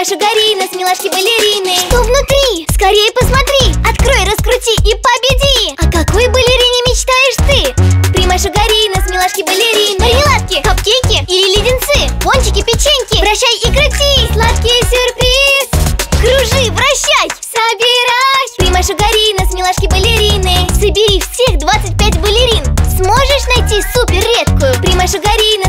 Прима шугарина с милашки балерины Что внутри? Скорее посмотри. Открой, раскрути и победи. О какой балерине мечтаешь ты? Прима шугарина с милашки балерины Мармеладки, капкейки или леденцы. Пончики, печеньки. Вращай и крути Сладкий сюрприз. Кружи, вращай, собирай. Прима шугарина с милашки балерины Собери всех 25 балерин. Сможешь найти супер редкую? Прима шугарина